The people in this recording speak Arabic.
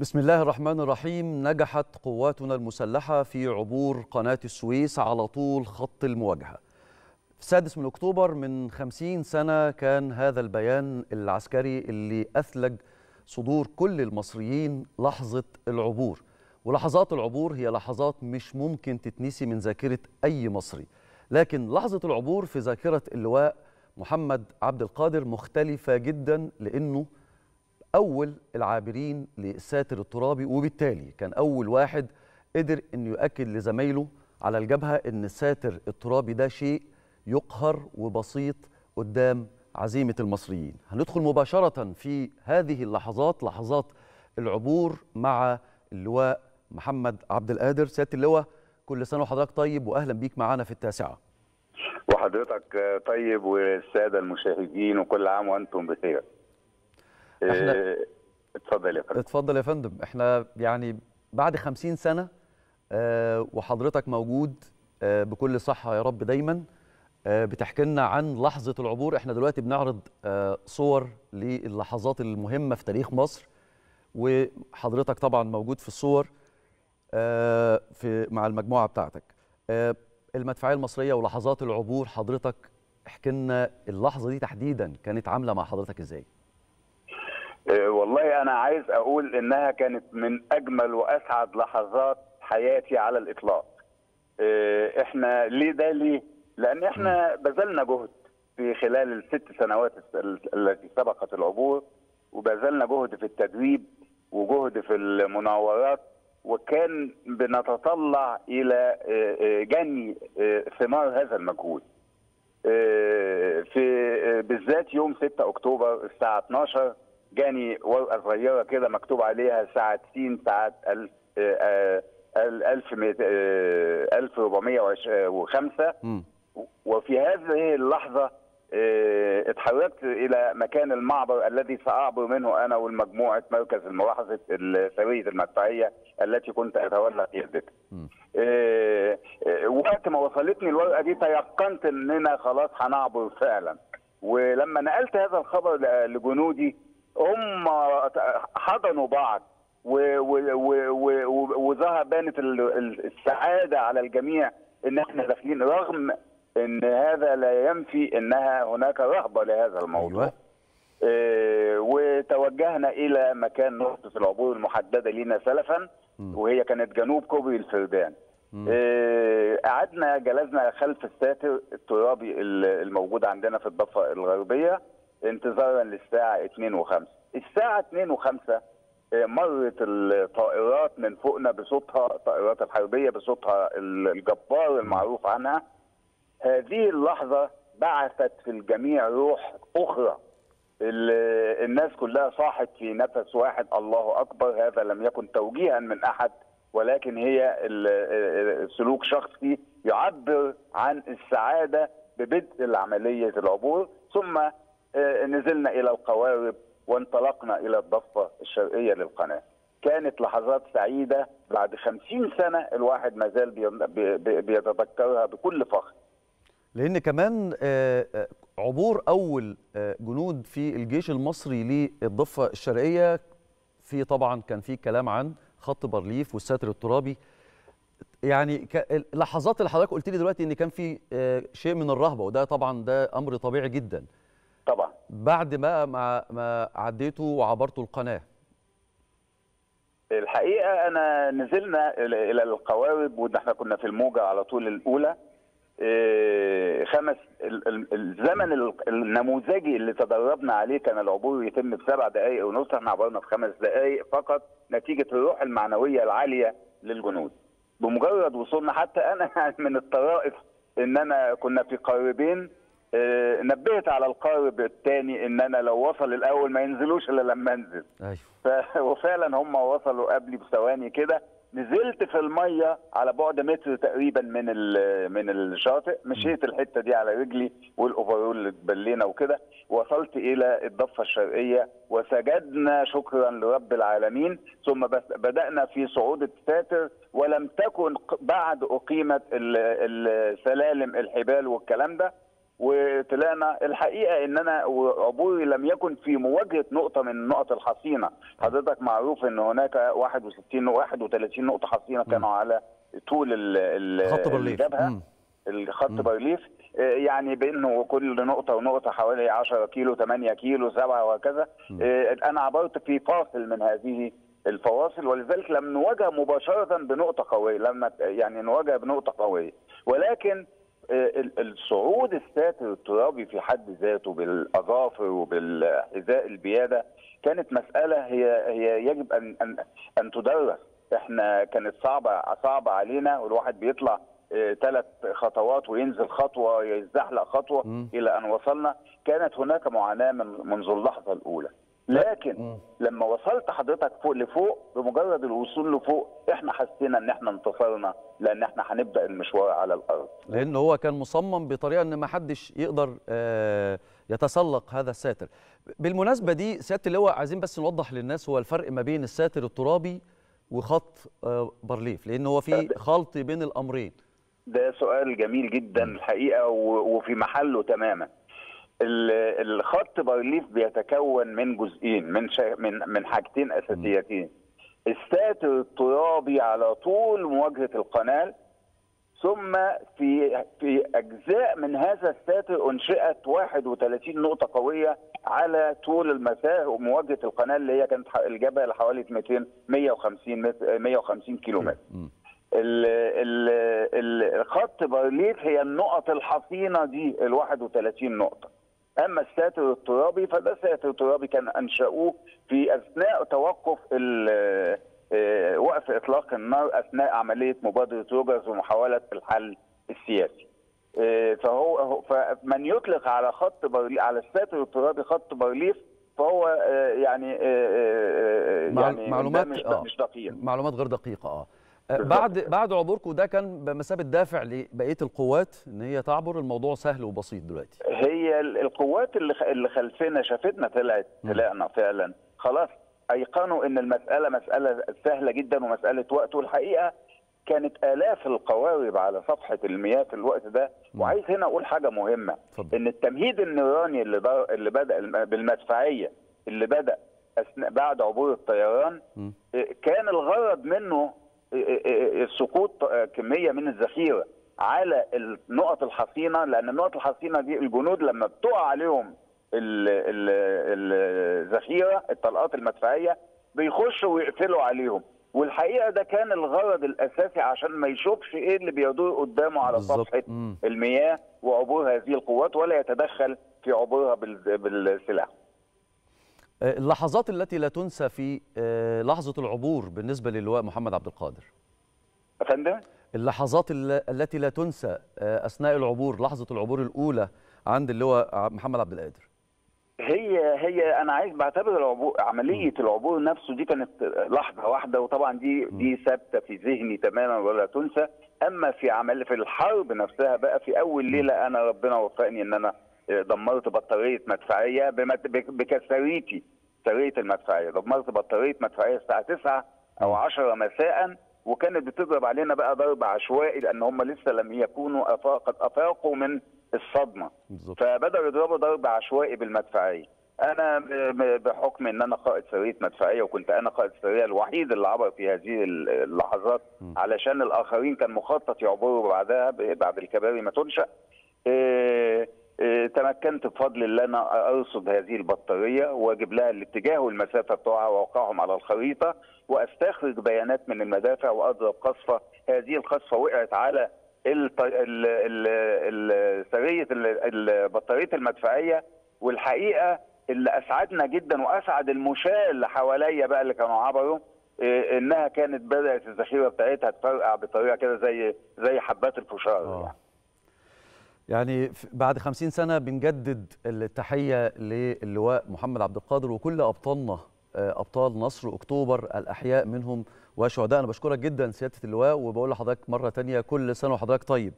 بسم الله الرحمن الرحيم. نجحت قواتنا المسلحة في عبور قناة السويس على طول خط المواجهة. في السادس من أكتوبر من خمسين سنة كان هذا البيان العسكري اللي أثلج صدور كل المصريين لحظة العبور. ولحظات العبور هي لحظات مش ممكن تتنسي من ذاكرة أي مصري. لكن لحظة العبور في ذاكرة اللواء محمد عبد القادر مختلفة جدا لأنه أول العابرين للساتر الترابي وبالتالي كان أول واحد قدر أن يؤكد لزمايله على الجبهة أن الساتر الترابي ده شيء يقهر وبسيط قدام عزيمة المصريين. هندخل مباشرة في هذه اللحظات لحظات العبور مع اللواء محمد عبد القادر. سيادة اللواء كل سنة وحضرتك طيب وأهلا بيك معنا في التاسعة. وحضرتك طيب والسادة المشاهدين وكل عام وأنتم بخير. إحنا إيه، اتفضل يا فندم. اتفضل يا فندم. إحنا يعني بعد خمسين سنة آه، وحضرتك موجود آه، بكل صحة يا رب دايما آه، بتحكي لنا عن لحظة العبور. إحنا دلوقتي بنعرض آه، صور للحظات المهمة في تاريخ مصر وحضرتك طبعا موجود في الصور آه، في مع المجموعة بتاعتك. آه، المدفعية المصرية ولحظات العبور حضرتك احكي لنا اللحظة دي تحديدا كانت عاملة مع حضرتك إزاي؟ إيه، والله أنا عايز أقول إنها كانت من أجمل وأسعد لحظات حياتي على الإطلاق. إيه، إحنا ليه ده ليه؟ لأن إحنا بذلنا جهد في خلال الست سنوات التي سبقت العبور وبذلنا جهد في التدريب وجهد في المناورات وكان بنتطلع إلى إيه، إيه، جني ثمار هذا المجهود. آه، في آه، بالذات يوم 6 أكتوبر الساعة 12 جاني ورقه صغيره كده مكتوب عليها ساعة س ساعة 1000 آه، آه، 1000 آه، 1405 مم. وفي هذه اللحظة آه، اتحركت إلى مكان المعبر الذي سأعبر منه أنا والمجموعة مركز الملاحظة سرية المدفعية التي كنت أتولى قيادتها. آه، آه، وقت ما وصلتني الورقة دي تيقنت إننا خلاص هنعبر فعلا. ولما نقلت هذا الخبر لجنودي هم حضنوا بعض وظهر بانت ال- ال- السعادة على الجميع إن إحنا داخلين رغم إن هذا لا ينفي إنها هناك رهبة لهذا الموضوع. أيوة. آه، وتوجهنا إلى مكان نقطة العبور المحددة لنا سلفا. وهي كانت جنوب كوبري الفردان. آه، قعدنا جلسنا خلف الساتر الترابي ال- الموجود عندنا في الضفة الغربية انتظارا للساعة 2 و5 الساعة 2 و5 مرت الطائرات من فوقنا بصوتها الطائرات الحربية بصوتها الجبار المعروف عنها. هذه اللحظة بعثت في الجميع روح أخرى. ال- الناس كلها صاحت في نفس واحد الله أكبر هذا لم يكن توجيها من أحد ولكن هي سلوك شخصي يعبر عن السعادة ببدء العملية العبور. ثم آه، نزلنا إلى القوارب وانطلقنا إلى الضفة الشرقية للقناة. كانت لحظات سعيدة بعد خمسين سنة الواحد ما زال بي- بي- بي- بيتذكرها بكل فخر. لأن كمان آه، آه، عبور آه، جنود في الجيش المصري للضفة الشرقية في طبعا كان في كلام عن خط بارليف والساتر الترابي يعني اللحظات اللي حضرتك قلت لي دلوقتي إن كان في آه، شيء من الرهبة وده طبعا ده أمر طبيعي جدا بعد ما ما, عديتوا وعبرتوا القناة؟ الحقيقة أنا نزلنا إلى القوارب وإحنا كنا في الموجة على طول الأولى. إيه، خمس ال- ال- الزمن ال- النموذجي اللي تدربنا عليه كان العبور يتم في سبع دقائق ونص. إحنا عبرنا في خمس دقائق فقط نتيجة الروح المعنوية العالية للجنود. بمجرد وصولنا حتى أنا من الطرائف إن أنا كنا في قاربين نبهت على القارب الثاني إن أنا لو وصل الأول ما ينزلوش إلا لما أنزل. أيوه. ف... وفعلا هم وصلوا قبلي بثواني كده. نزلت في المية على بعد متر تقريبا من. من الشاطئ. مشيت الحتة دي على رجلي والأوفرول اللي اتبلينا وكده. وصلت إلى الضفة الشرقية. وسجدنا شكرا لرب العالمين. ثم بس بدأنا في صعود الساتر ولم تكن بعد أقيمت ال- السلالم الحبال والكلام ده. وطلعنا. الحقيقة إن أنا عبوري لم يكن في مواجهة نقطة من النقط الحصينة. حضرتك معروف إن هناك 61 31 نقطة حصينة كانوا على طول ال خط الجبهه. الخط برليف. آه، يعني بينه كل نقطة ونقطة حوالي 10 كيلو 8 كيلو 7 وهكذا. آه، أنا عبرت في فاصل من هذه الفواصل ولذلك لم نواجه مباشرة بنقطة قوية لما يعني نواجه بنقطة قوية. ولكن الصعود الساتر الترابي في حد ذاته بالأظافر وبالحذاء البيادة كانت مسألة هي هي يجب أن أن أن تدرس. إحنا كانت صعبة صعبة علينا والواحد بيطلع ثلاث خطوات وينزل خطوة يزحلق خطوة مم. إلى أن وصلنا. كانت هناك معاناة من منذ اللحظة الأولى. لكن مم. لما وصلت حضرتك فوق لفوق بمجرد الوصول لفوق إحنا حسينا إن إحنا انتصرنا لأن إحنا هنبدأ المشوار على الأرض. لأن هو كان مصمم بطريقة إن ما حدش يقدر آه، يتسلق هذا الساتر. بالمناسبة دي سياده اللواء عايزين بس نوضح للناس هو الفرق ما بين الساتر الترابي وخط آه، بارليف لأن هو في خلط بين الأمرين. ده سؤال جميل جدا الحقيقة وفي محله تماما. الخط بارليف بيتكون من جزئين من شا... من من حاجتين أساسيتين. الساتر الترابي على طول مواجهة القناة ثم في في أجزاء من هذا الساتر أنشئت 31 نقطة قوية على طول المسافه ومواجهة القناة اللي هي كانت الجبهه حوالي 200 150 متر 150 كيلو متر ال- ال- الخط بارليف هي النقط الحصينة دي ال 31 نقطة. أما الساتر الترابي فده ساتر ترابي كان أنشأوه في أثناء توقف ال- آه، وقف إطلاق النار أثناء عملية مبادرة روجرز ومحاولة الحل السياسي آه، فهو هو- فمن يطلق على خط على الساتر الترابي خط بارليف فهو آه، يعني آه، آه، آه، يعني معلومات مش آه. مش دقيق معلومات غير دقيقة آه آه،. بعد بعد عبوركم ده كان بمثابة دافع لبقية القوات إن هي تعبر. الموضوع سهل وبسيط دلوقتي. هي ال- القوات اللي اللي خلفنا شافتنا طلعت طلعنا فعلا. خلاص أيقنوا إن المسألة مسألة سهلة جدا ومسألة وقت. والحقيقة كانت آلاف القوارب على صفحة المياه في الوقت ده. وعايز هنا أقول حاجة مهمة. اتفضل. إن التمهيد النيراني اللي اللي بدأ الم- بالمدفعية اللي بدأ أثناء بعد عبور الطيران مم. كان الغرض منه سقوط كمية من الذخيره على النقط الحصينة لأن النقط الحصينة دي الجنود لما بتقع عليهم ال- ال- الذخيره الطلقات المدفعية بيخشوا ويقفلوا عليهم. والحقيقة ده كان الغرض الأساسي عشان ما يشوفش إيه اللي بيدور قدامه على مم. المياه وعبور هذه القوات ولا يتدخل في عبورها بال- بالسلاح. اللحظات التي لا تنسى في آه، لحظة العبور بالنسبة للواء محمد عبد القادر. يا فندم اللحظات الل- التي لا تنسى آه، أثناء العبور لحظة العبور الأولى عند اللواء محمد عبد القادر. هي هي أنا عايز بعتبر العبور عملية العبور نفسه دي كانت لحظة واحدة وطبعا دي دي ثابتة في ذهني تماما ولا تنسى. أما في عمل في الحرب نفسها بقى في أول ليلة أنا ربنا وفقني إن أنا دمرت بطارية مدفعية بكسريتي سرية المدفعية. دمرت بطارية مدفعية الساعة 9 أو 10 مساء وكانت بتضرب علينا بقى ضرب عشوائي لأن هم لسه لم يكونوا قد أفاقوا من الصدمة. فبدأوا يضربوا ضرب عشوائي بالمدفعية. أنا بحكم إن أنا قائد سرية مدفعية وكنت أنا قائد السريه الوحيد اللي عبر في هذه اللحظات علشان الآخرين كان مخطط يعبروا بعدها بعد الكباري ما تنشأ. إيه تمكنت بفضل الله إن أنا ارصد هذه البطارية وأجيب لها الاتجاه والمسافة بتوعها وأوقعهم على الخريطة وأستخرج بيانات من المدافع وأضرب قصفة هذه القصفة وقعت على سرية ال- ال- بطارية المدفعية والحقيقة اللي أسعدنا جدا وأسعد المشاة اللي حواليا بقى اللي كانوا عبروا إيه، إنها كانت بدأت الذخيرة بتاعتها تفرقع بطريقة كده زي زي حبات الفشار آه. يعني. يعني بعد خمسين سنة بنجدد التحية للواء محمد عبد القادر وكل أبطالنا آه، أبطال نصر أكتوبر الأحياء منهم وشهداء. أنا بشكرك جدا سيادة اللواء وبقول لحضرتك مرة تانية كل سنة وحضرتك طيب.